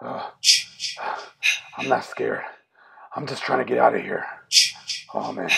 I'm not scared. I'm just trying to get out of here. Oh man.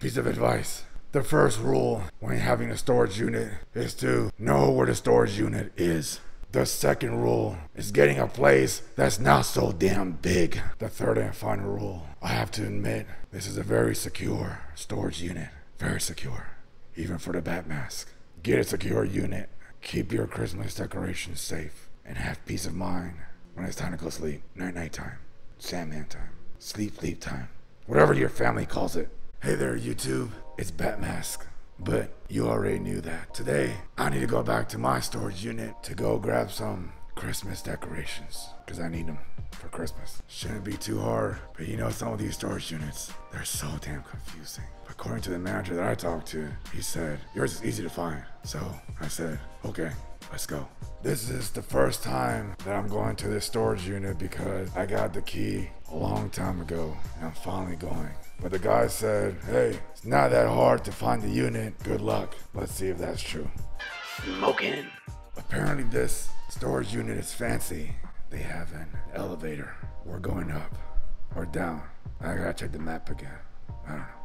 Piece of advice. The first rule when having a storage unit is to know where the storage unit is. The second rule is getting a place that's not so damn big. The third and final rule, I have to admit, this is a very secure storage unit. Very secure. Even for the bat mask. Get a secure unit. Keep your Christmas decorations safe. And have peace of mind when it's time to go sleep. Night night time. Sandman time. Sleep sleep time. Whatever your family calls it. Hey there, YouTube. It's Batmask. But you already knew that. Today, I need to go back to my storage unit to go grab some Christmas decorations. Because I need them for Christmas. Shouldn't be too hard. But you know, some of these storage units, they're so damn confusing. According to the manager that I talked to, he said, yours is easy to find. So I said, okay, let's go. This is the first time that I'm going to this storage unit because I got the key a long time ago and I'm finally going. But the guy said, hey, it's not that hard to find the unit. Good luck. Let's see if that's true. Smoking. Apparently this storage unit is fancy. They have an elevator. We're going up or down. I gotta check the map again. I don't know.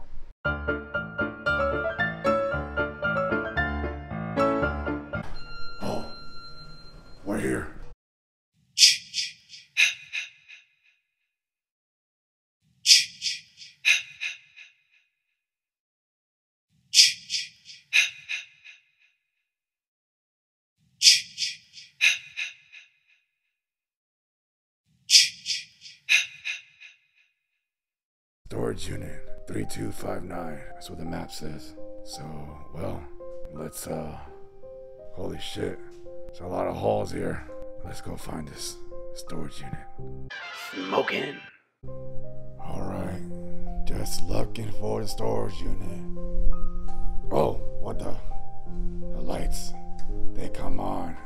Storage unit 3259. That's what the map says. So, well, let's, uh, holy shit. There's a lot of halls here. Let's go find this storage unit. Smoking. Alright. Just looking for the storage unit. Oh, what the? The lights. They come on.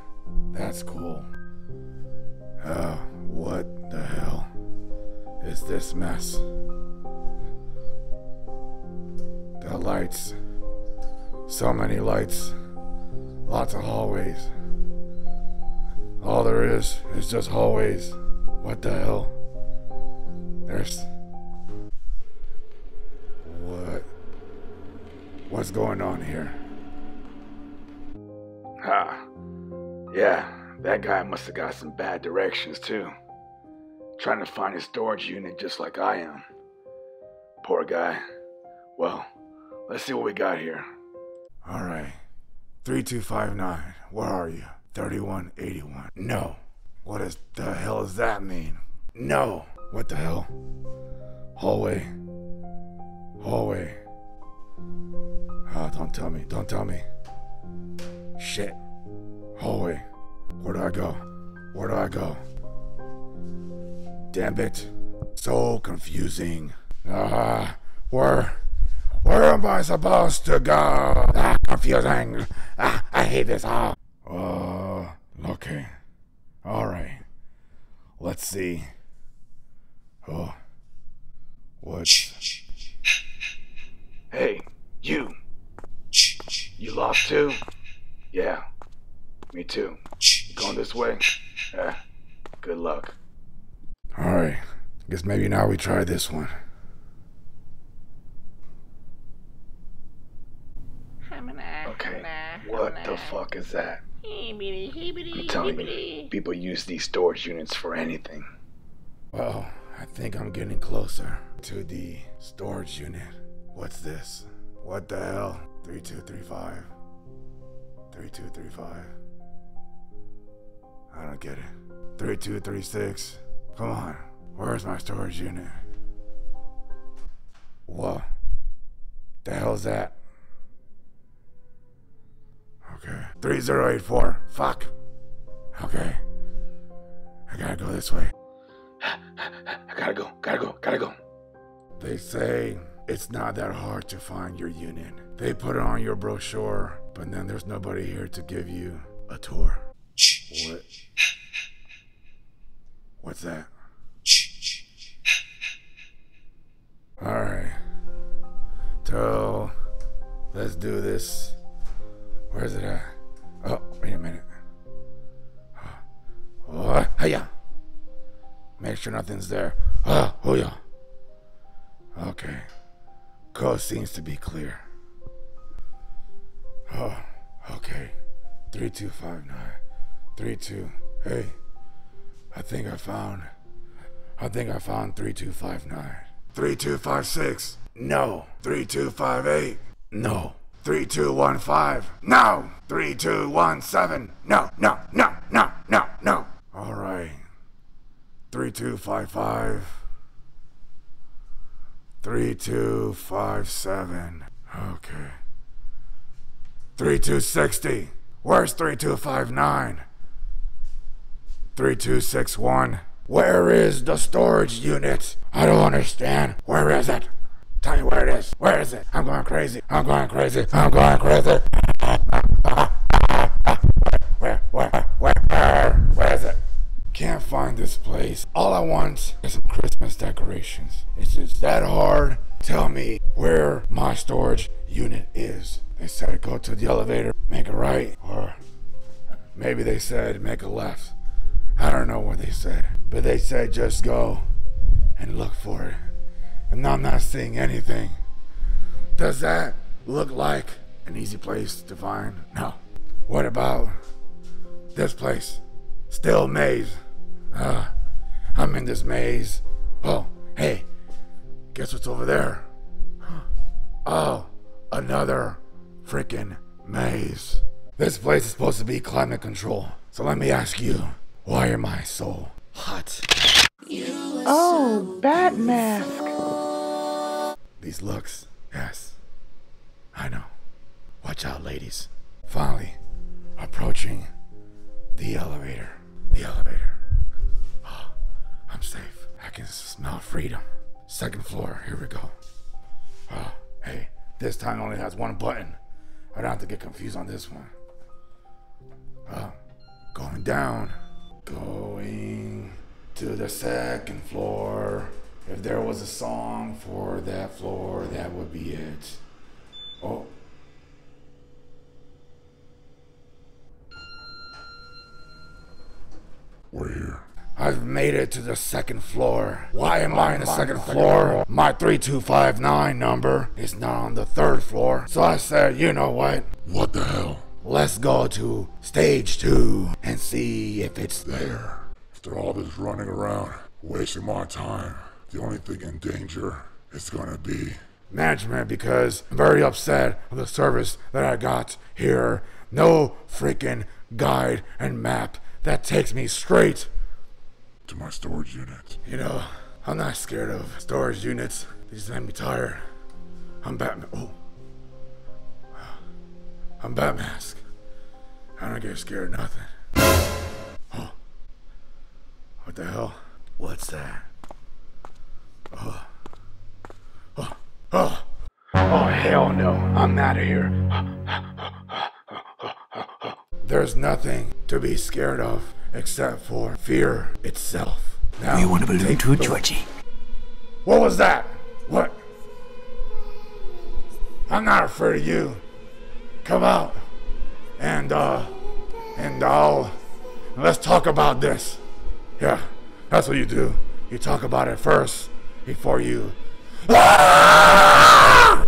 That's cool. Uh, what the hell is this mess? Lights. So many lights. Lots of hallways. All there is is just hallways. What the hell? There's. What? What's going on here? Ah. Yeah, that guy must have got some bad directions too. Trying to find a storage unit just like I am. Poor guy. Well, let's see what we got here. Alright. 3259. Where are you? 3181. No. What does the hell does that mean? No. What the hell? Hallway. Hallway. Ah, don't tell me. Don't tell me. Shit. Hallway. Where do I go? Where do I go? Damn it. So confusing. Ah, where? Where am I supposed to go? Ah, confusing. Ah, I hate this all. Uh, okay. Alright. Let's see. Oh. What? Hey, you. You lost too? Yeah. Me too. You going this way? Yeah. Good luck. Alright. Guess maybe now we try this one. Okay. What the fuck is that? I'm telling you, people use these storage units for anything. Well, I think I'm getting closer to the storage unit. What's this? What the hell? 3235. 3235. I don't get it. 3236. Come on. Where's my storage unit? What? The hell's that? Okay. 3084. Fuck. Okay. I gotta go this way. I gotta go, gotta go, gotta go. They say it's not that hard to find your union. They put it on your brochure, but then there's nobody here to give you A tour. What? What's that? Alright. So, let's do this. Where's it at? Oh, wait a minute. Oh, hiya. Make sure nothing's there. Ah, oh yeah. Okay. Coast seems to be clear. Oh, okay. 3259. 32. Hey, I think I found. I think I found 3259. 3256. No. 3258. No. 3215. No. 3217. No, no, no, no, no, no. All right. 3255. 3257. Okay. Three 3260. Where's 3259? 3261. Where is the storage unit? I don't understand. Where is it? Tell me where it is. Where is it? I'm going crazy. I'm going crazy. I'm going crazy. Where, where, where, where, where is it? Can't find this place. All I want is some Christmas decorations. It's just that hard. Tell me where my storage unit is. They said go to the elevator, make a right, or maybe they said make a left. I don't know what they said, but they said just go and look for it. And I'm not seeing anything. Does that look like an easy place to find? No. What about this place? Still maze. Uh, I'm in this maze. Oh, hey, guess what's over there? Oh, another freaking maze. This place is supposed to be climate control. So let me ask you, why am I so hot? Oh, bat mask. These looks, yes. I know. Watch out, ladies. Finally, approaching the elevator. The elevator. Oh, I'm safe. I can smell freedom. Second floor, here we go. Oh, hey, this time only has one button. I don't have to get confused on this one. Oh, going down. Going to the second floor. If there was a song for that floor, that would be it. Oh. We're here. I've made it to the second floor. Why am I in the second floor? My 3259 number is not on the third floor. So I said, you know what? What the hell? Let's go to stage two and see if it's there. There. After all this running around, wasting my time, the only thing in danger is gonna be management because I'm very upset with the service that I got here. No freaking guide and map that takes me straight. to my storage unit. You know, I'm not scared of storage units. They just make me tired. I'm Batman. Oh. I'm Batmask. I don't get scared of nothing. Oh. What the hell? What's that? Oh. Oh. Oh. Oh, hell no. I'm out of here. There's nothing to be scared of except for fear itself. Now, We want to balloon take too, Georgie. What was that? What? I'm not afraid of you. Come out. And, uh, and I'll, let's talk about this. Yeah, that's what you do. You talk about it first before you. I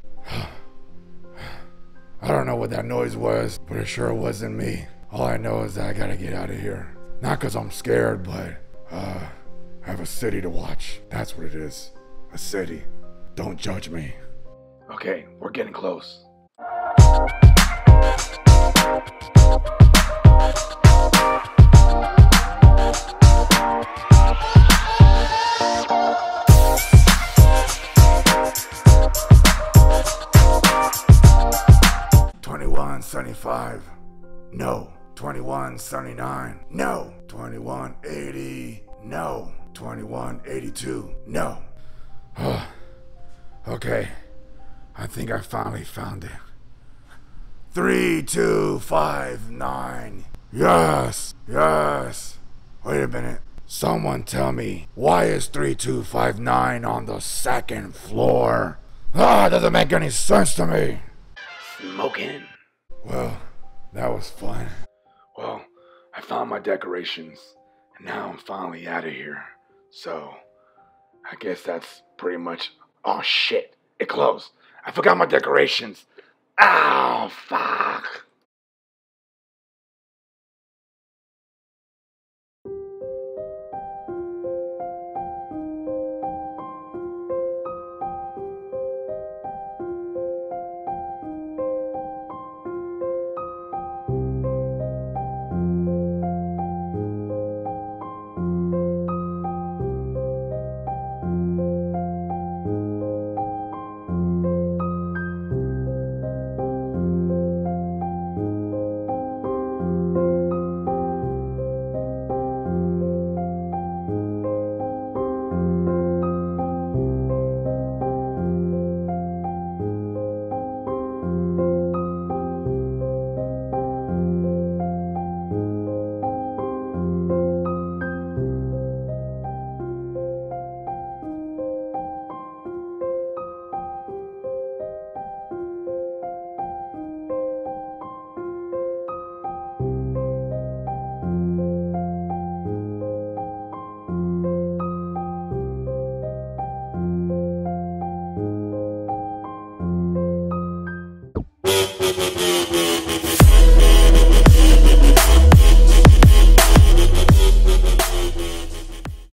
don't know what that noise was, but it sure wasn't me. All I know is that I gotta get out of here. Not because I'm scared, but, uh, I have a city to watch. That's what it is. A city. Don't judge me. Okay, we're getting close. Twenty-one seventy-five. No. Twenty-one seventy-nine. No. Twenty-one eighty. No. Twenty-one eighty-two. No. Okay. I think I finally found it. Three, two, five, nine. Yes, yes. Wait a minute. Someone tell me, why is 3259 on the second floor? Ah, doesn't make any sense to me. Smoking. Well, that was fun. Well, I found my decorations, and now I'm finally out of here. So, I guess that's pretty much. Oh shit! It closed. I forgot my decorations. Oh fuck!